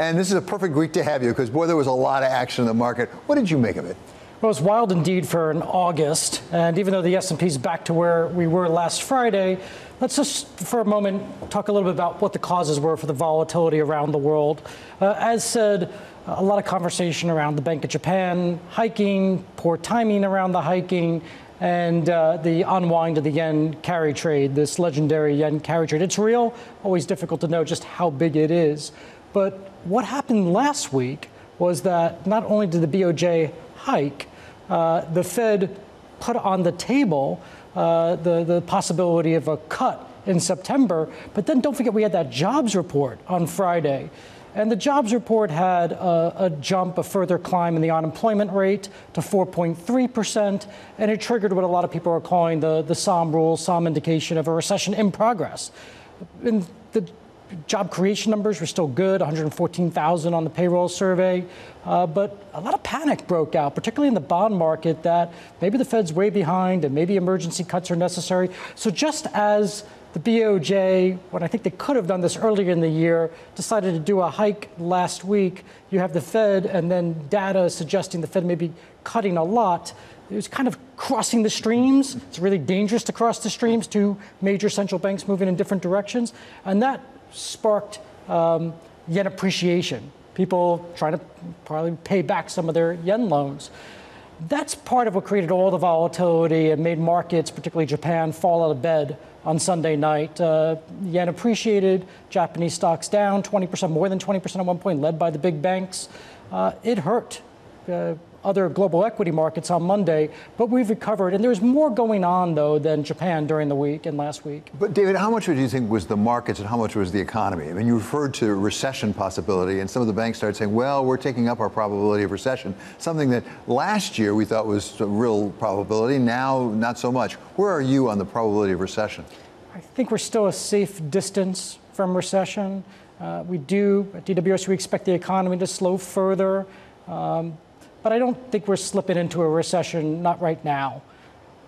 And this is a perfect week to have you because, boy, there was a lot of action in the market. What did you make of it? Well, it was wild indeed for an August, and even though the S&P is back to where we were last Friday, let's just for a moment talk a little bit about what the causes were for the volatility around the world. Uh, as said, a lot of conversation around the Bank of Japan hiking, poor timing around the hiking, and uh, the unwind of the yen carry trade, this legendary yen carry trade. It's real, always difficult to know just how big it is. But what happened last week was that not only did the BOJ hike, uh, the Fed put on the table uh, the, the possibility of a cut in September. But then don't forget, we had that jobs report on Friday. And the jobs report had a, a, jump, a further climb in the unemployment rate to 4.3%, and it triggered what a lot of people are calling the, the Sahm rule, Sahm indication of a recession in progress. And the job creation numbers were still good 114,000 on the payroll survey. Uh, but a lot of panic broke out, particularly in the bond market, that maybe the Fed's way behind and maybe emergency cuts are necessary. So just as the BOJ, when I think they could have done this earlier in the year, decided to do a hike last week, you have the Fed and then data suggesting the Fed may be cutting a lot. It was kind of crossing the streams. It's really dangerous to cross the streams, two major central banks moving in different directions. And that sparked um, yen appreciation. People trying to probably pay back some of their yen loans. That's part of what created all the volatility and made markets, particularly Japan, fall out of bed on Sunday night. Uh, yen appreciated, Japanese stocks down 20%, more than 20% at one point, led by the big banks. Uh, it hurt. Uh, other global equity markets on Monday, but we've recovered. And there's more going on, though, than Japan during the week and last week. But, David, how much do you think was the markets and how much was the economy? I mean, you referred to recession possibility, and some of the banks started saying, well, we're taking up our probability of recession, something that last year we thought was a real probability, now not so much. Where are you on the probability of recession? I think we're still a safe distance from recession. Uh, we do, at DWS, we expect the economy to slow further. Um, but I don't think we're slipping into a recession, not right now.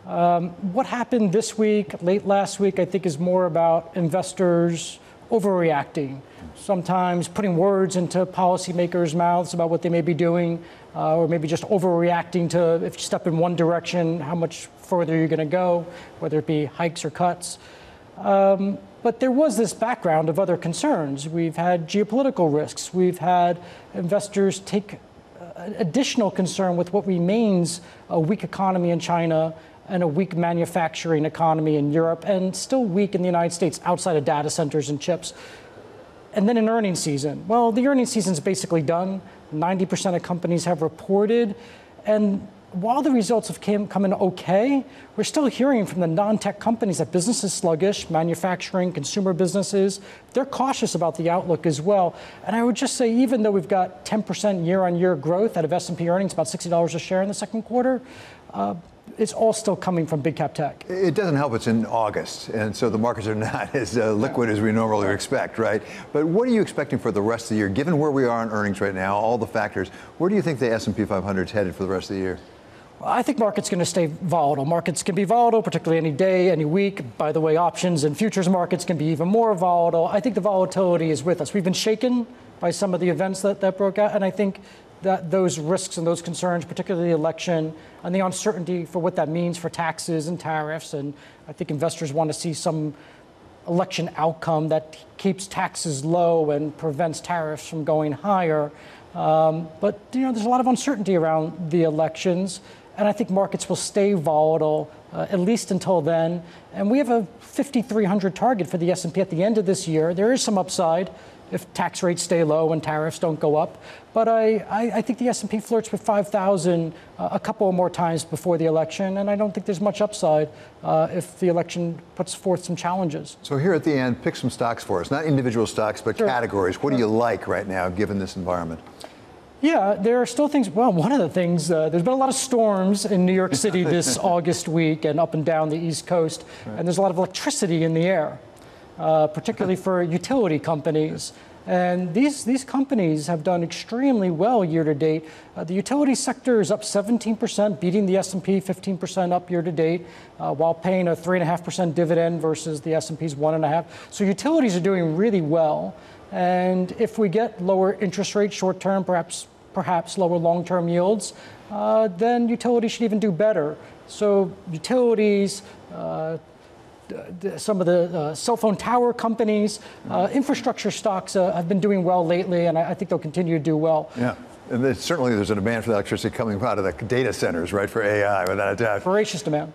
Um, what happened this week, late last week, I think is more about investors overreacting, sometimes putting words into policymakers' mouths about what they may be doing, uh, or maybe just overreacting to if you step in one direction, how much further you're going to go, whether it be hikes or cuts. Um, but there was this background of other concerns. We've had geopolitical risks. We've had investors take additional concern with what remains a weak economy in China and a weak manufacturing economy in Europe and still weak in the United States outside of data centers and chips. And then an earnings season, well, the earnings season is basically done. 90% of companies have reported. And while the results have came, come in okay, we're still hearing from the non-tech companies that business is sluggish, manufacturing, consumer businesses, they're cautious about the outlook as well. And I would just say, even though we've got 10% year-on-year growth out of S&P earnings, about $60 a share in the second quarter, uh, it's all still coming from big cap tech. It doesn't help it's in August, and so the markets are not as uh, liquid as we normally expect, right? But what are you expecting for the rest of the year, given where we are on earnings right now, all the factors? Where do you think the S&P 500 is headed for the rest of the year? I think markets going to stay volatile. Markets can be volatile, particularly any day, any week. By the way, options and futures markets can be even more volatile. I think the volatility is with us. We've been shaken by some of the events that, that broke out, and I think that those risks and those concerns, particularly the election and the uncertainty for what that means for taxes and tariffs, and I think investors want to see some election outcome that keeps taxes low and prevents tariffs from going higher. Um, but you know, there's a lot of uncertainty around the elections and I think markets will stay volatile uh, at least until then. And we have a 5,300 target for the S&P at the end of this year. There is some upside if tax rates stay low and tariffs don't go up. But I, I, I think the S&P flirts with 5,000 uh, a couple more times before the election, and I don't think there's much upside uh, if the election puts forth some challenges. So here at the end, pick some stocks for us, not individual stocks, but sure. categories. What sure. do you like right now, given this environment? Yeah, there are still things. Well, one of the things, uh, there's been a lot of storms in New York City this August week and up and down the East Coast, right. and there's a lot of electricity in the air, uh, particularly for utility companies. And these, these companies have done extremely well year to date. Uh, the utility sector is up 17%, beating the S&P 15% up year to date, uh, while paying a 3.5% dividend versus the S&P's 1.5. So utilities are doing really well. And if we get lower interest rates short term, perhaps perhaps lower long term yields, uh, then utilities should even do better. So utilities. Uh, some of the uh, cell phone tower companies, uh, infrastructure stocks uh, have been doing well lately, and I, I think they'll continue to do well. Yeah. And there's, certainly there's a demand for electricity coming out of the data centers, right, for AI, without a doubt. Voracious demand.